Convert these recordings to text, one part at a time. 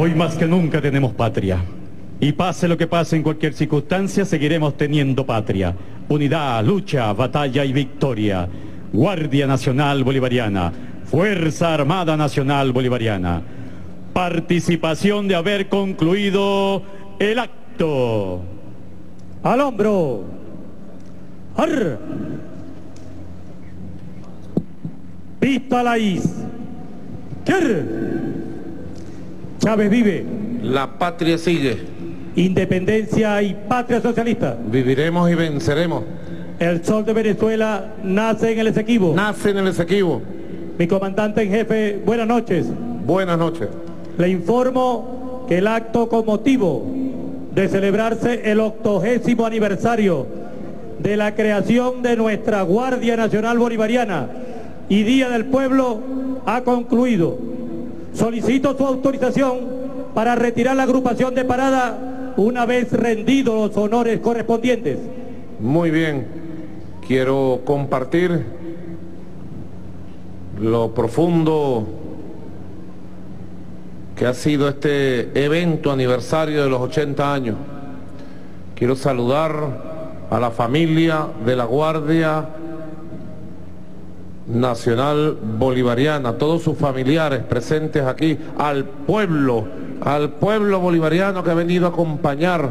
Hoy más que nunca tenemos patria. Y pase lo que pase en cualquier circunstancia, seguiremos teniendo patria. Unidad, lucha, batalla y victoria. Guardia Nacional Bolivariana. Fuerza Armada Nacional Bolivariana. Participación de haber concluido el acto. Al hombro. Ar. Pista la is. Chávez vive. La patria sigue. Independencia y patria socialista. Viviremos y venceremos. El sol de Venezuela nace en el Esequibo. Nace en el Esequibo. Mi comandante en jefe, buenas noches. Buenas noches. Le informo que el acto con motivo de celebrarse el octogésimo aniversario de la creación de nuestra Guardia Nacional Bolivariana y Día del Pueblo ha concluido. Solicito su autorización para retirar la agrupación de parada una vez rendidos los honores correspondientes. Muy bien. Quiero compartir lo profundo que ha sido este evento aniversario de los 80 años. Quiero saludar a la familia de la Guardia Nacional Bolivariana, todos sus familiares presentes aquí, al pueblo, al pueblo bolivariano que ha venido a acompañar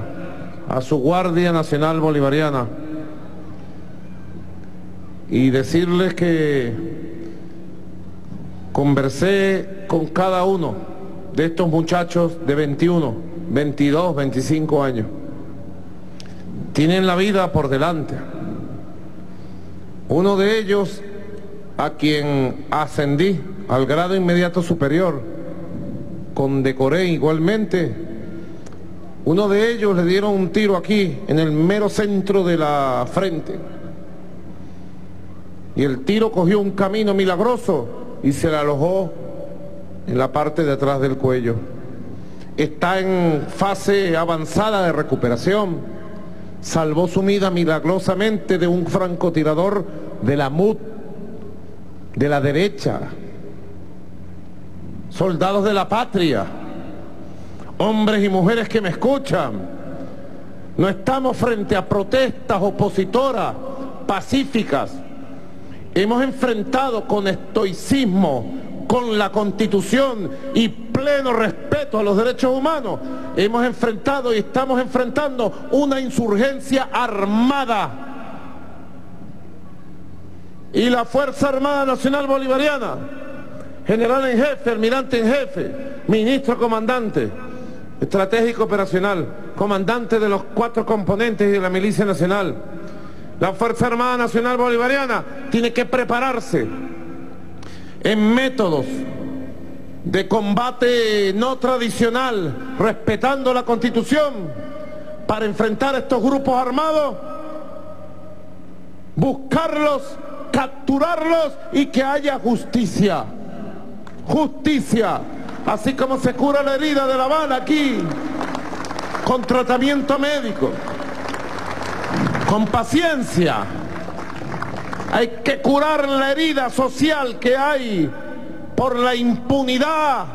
a su Guardia Nacional Bolivariana y decirles que conversé con cada uno de estos muchachos de 21, 22, 25 años. Tienen la vida por delante. Uno de ellos, a quien ascendí al grado inmediato superior, condecoré igualmente, uno de ellos le dieron un tiro aquí, en el mero centro de la frente. Y el tiro cogió un camino milagroso y se le alojó en la parte de atrás del cuello. Está en fase avanzada de recuperación. Salvó su vida milagrosamente de un francotirador de la MUD, de la derecha. Soldados de la patria, hombres y mujeres que me escuchan, no estamos frente a protestas opositoras, pacíficas. Hemos enfrentado con estoicismo, con la constitución y pleno respeto a los derechos humanos, hemos enfrentado y estamos enfrentando una insurgencia armada. Y la Fuerza Armada Nacional Bolivariana, general en jefe, almirante en jefe, ministro comandante, estratégico operacional, comandante de los cuatro componentes de la Milicia Nacional, la Fuerza Armada Nacional Bolivariana tiene que prepararse en métodos de combate no tradicional, respetando la Constitución, para enfrentar a estos grupos armados, buscarlos, capturarlos y que haya justicia. Justicia, así como se cura la herida de la bala aquí, con tratamiento médico, con paciencia. Hay que curar la herida social que hay por la impunidad,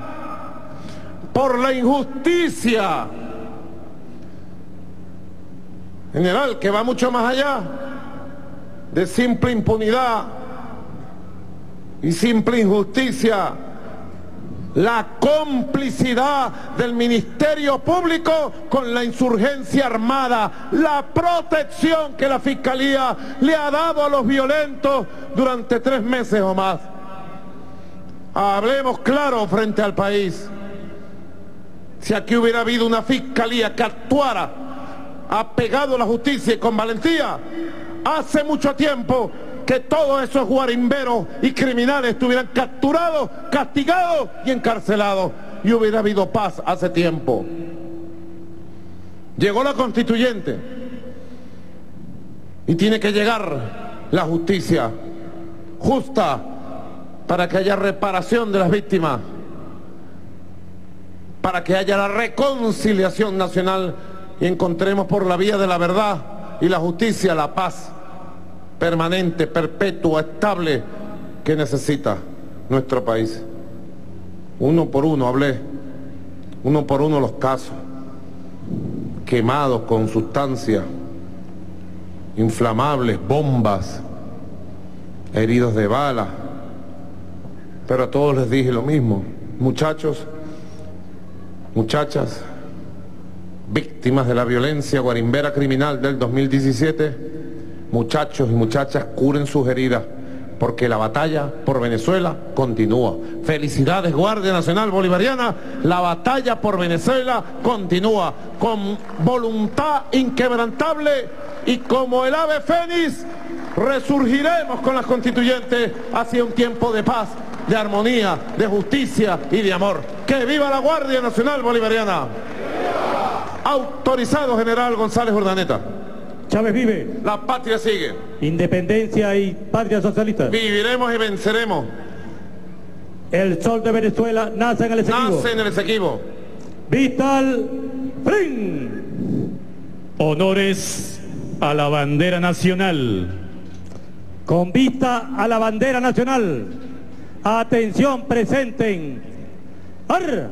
por la injusticia. General, que va mucho más allá de simple impunidad y simple injusticia. La complicidad del Ministerio Público con la insurgencia armada, la protección que la Fiscalía le ha dado a los violentos durante tres meses o más. Hablemos claro frente al país. Si aquí hubiera habido una fiscalía que actuara apegado a la justicia y con valentía, hace mucho tiempo que todos esos guarimberos y criminales estuvieran capturados, castigados y encarcelados. Y hubiera habido paz hace tiempo. Llegó la constituyente y tiene que llegar la justicia justa para que haya reparación de las víctimas, para que haya la reconciliación nacional y encontremos por la vía de la verdad y la justicia la paz permanente, perpetua, estable que necesita nuestro país. Uno por uno hablé uno por uno los casos, quemados con sustancias inflamables, bombas, heridos de bala. Pero a todos les dije lo mismo, muchachos, muchachas, víctimas de la violencia guarimbera criminal del 2017, muchachos y muchachas, curen sus heridas, porque la batalla por Venezuela continúa. Felicidades Guardia Nacional Bolivariana, la batalla por Venezuela continúa con voluntad inquebrantable y como el ave fénix resurgiremos con las constituyentes hacia un tiempo de paz, de armonía, de justicia y de amor. ¡Que viva la Guardia Nacional Bolivariana! Autorizado General González Urdaneta. Chávez vive. La patria sigue. Independencia y patria socialista. Viviremos y venceremos. El sol de Venezuela nace en el Esequibo. Nace en el Esequibo. Vital Frin. Honores a la bandera nacional. Con vista a la bandera nacional. Atención, presenten. Ar.